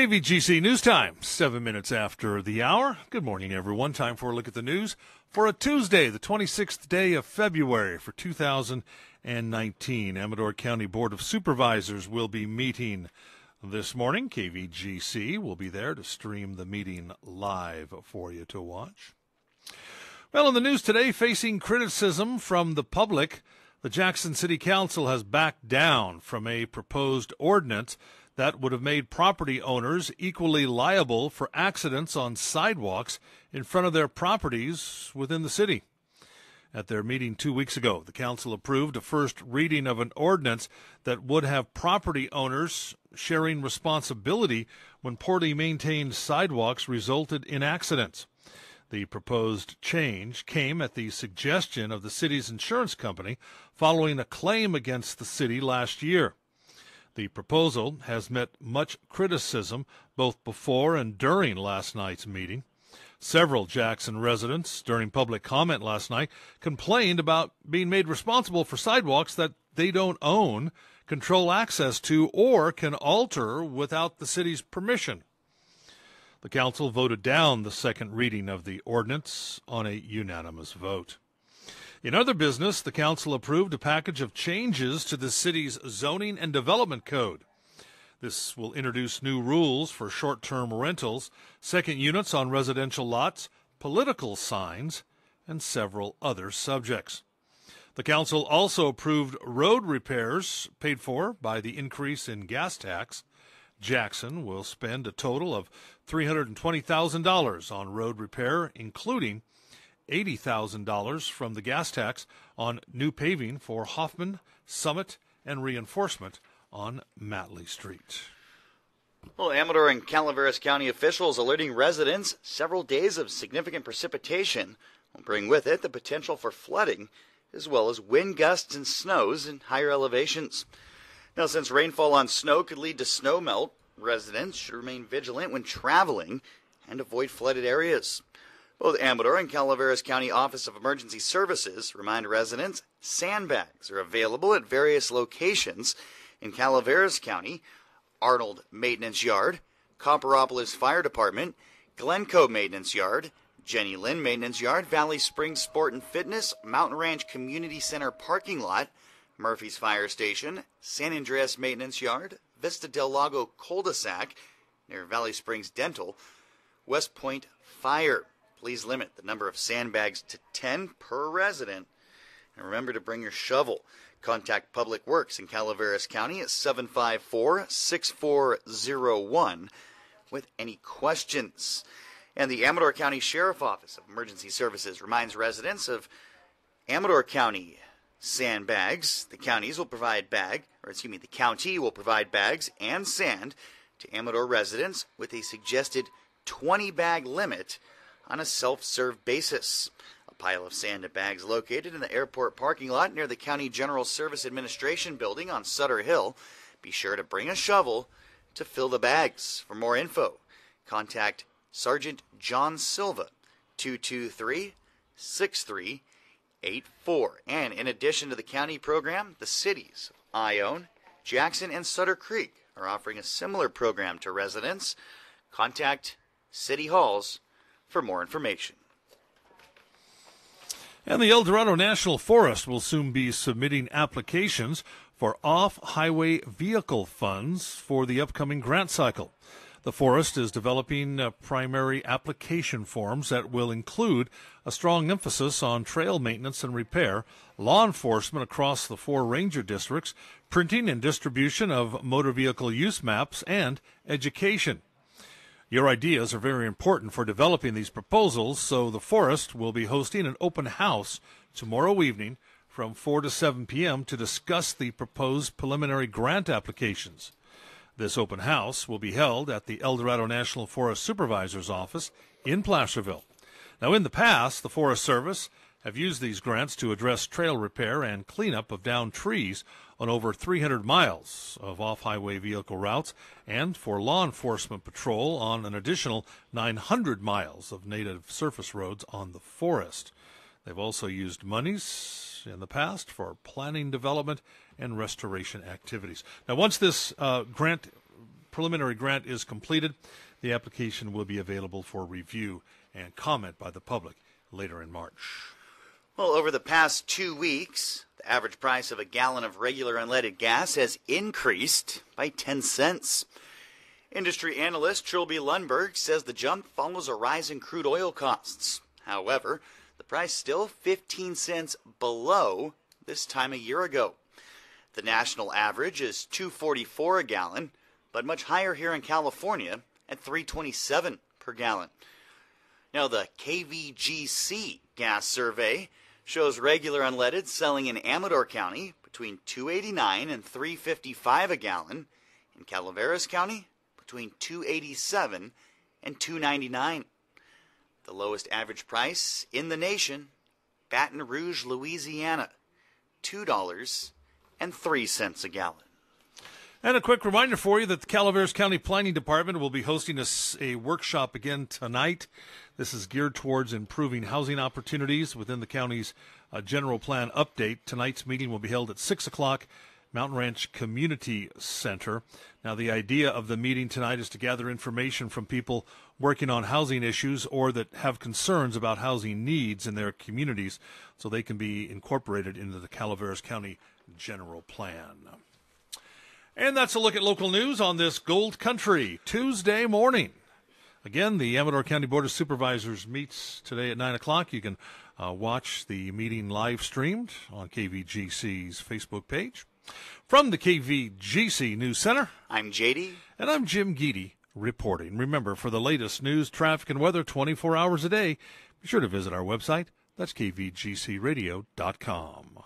KVGC News Time, seven minutes after the hour. Good morning, everyone. Time for a look at the news for a Tuesday, the 26th day of February for 2019. Amador County Board of Supervisors will be meeting this morning. KVGC will be there to stream the meeting live for you to watch. Well, in the news today, facing criticism from the public, the Jackson City Council has backed down from a proposed ordinance that would have made property owners equally liable for accidents on sidewalks in front of their properties within the city. At their meeting two weeks ago, the council approved a first reading of an ordinance that would have property owners sharing responsibility when poorly maintained sidewalks resulted in accidents. The proposed change came at the suggestion of the city's insurance company following a claim against the city last year. The proposal has met much criticism both before and during last night's meeting. Several Jackson residents, during public comment last night, complained about being made responsible for sidewalks that they don't own, control access to, or can alter without the city's permission. The council voted down the second reading of the ordinance on a unanimous vote. In other business, the council approved a package of changes to the city's zoning and development code. This will introduce new rules for short term rentals, second units on residential lots, political signs, and several other subjects. The council also approved road repairs paid for by the increase in gas tax. Jackson will spend a total of $320,000 on road repair, including $80,000 from the gas tax on new paving for Hoffman, Summit, and reinforcement on Matley Street. Well, Amador and Calaveras County officials alerting residents several days of significant precipitation will bring with it the potential for flooding, as well as wind gusts and snows in higher elevations. Now, since rainfall on snow could lead to snow melt, residents should remain vigilant when traveling and avoid flooded areas. Both Amador and Calaveras County Office of Emergency Services remind residents sandbags are available at various locations in Calaveras County, Arnold Maintenance Yard, Copperopolis Fire Department, Glencoe Maintenance Yard, Jenny Lind Maintenance Yard, Valley Springs Sport and Fitness, Mountain Ranch Community Center parking lot, Murphys Fire Station, San Andreas Maintenance Yard, Vista del Lago Cul-de-sac near Valley Springs Dental, West Point Fire. Please limit the number of sandbags to 10 per resident. And remember to bring your shovel. Contact Public Works in Calaveras County at 754 6401 with any questions. And the Amador County Sheriff Office of Emergency Services reminds residents of Amador County sandbags. The counties will provide bag, or excuse me, the county will provide bags and sand to Amador residents with a suggested 20 bag limit on a self serve basis. A pile of sand and bags located in the airport parking lot near the County General Service Administration building on Sutter Hill. Be sure to bring a shovel to fill the bags. For more info, contact Sergeant John Silva, 223 6384. And in addition to the county program, the cities of Ione, Jackson, and Sutter Creek are offering a similar program to residents. Contact City Halls for more information. And the El Dorado National Forest will soon be submitting applications for off highway vehicle funds for the upcoming grant cycle. The forest is developing uh, primary application forms that will include a strong emphasis on trail maintenance and repair, law enforcement across the four ranger districts, printing and distribution of motor vehicle use maps, and education. Your ideas are very important for developing these proposals, so the Forest will be hosting an open house tomorrow evening from 4 to 7 p.m. to discuss the proposed preliminary grant applications. This open house will be held at the El Dorado National Forest Supervisor's Office in Placerville. Now, in the past, the Forest Service have used these grants to address trail repair and cleanup of downed trees on over 300 miles of off highway vehicle routes and for law enforcement patrol on an additional 900 miles of native surface roads on the forest. They've also used monies in the past for planning development and restoration activities. Now, once this uh, grant preliminary grant is completed, the application will be available for review and comment by the public later in March. Well, over the past two weeks, the average price of a gallon of regular unleaded gas has increased by 10 cents. Industry analyst Trilby Lundberg says the jump follows a rise in crude oil costs. However, the price still 15 cents below this time a year ago. The national average is 244 a gallon, but much higher here in California at 327 per gallon. Now the KVGC gas survey shows regular unleaded selling in Amador County between 289 and 355 a gallon, in Calaveras County between 287 and 299. The lowest average price in the nation, Baton Rouge, Louisiana, $2 and 3 cents a gallon. And a quick reminder for you that the Calaveras County Planning Department will be hosting a, a, workshop again tonight. This is geared towards improving housing opportunities within the county's uh, general plan update. Tonight's meeting will be held at 6 o'clock, Mountain Ranch Community Center. Now, the idea of the meeting tonight is to gather information from people working on housing issues or that have concerns about housing needs in their communities so they can be incorporated into the Calaveras County general plan. And that's a look at local news on this Gold Country Tuesday morning. Again, the Amador County Board of Supervisors meets today at 9 o'clock. You can uh, watch the meeting live streamed on KVGC's Facebook page. From the KVGC News Center, I'm JD. And I'm Jim Geedy reporting. Remember, for the latest news, traffic, and weather 24 hours a day, be sure to visit our website. That's kvgcradio.com.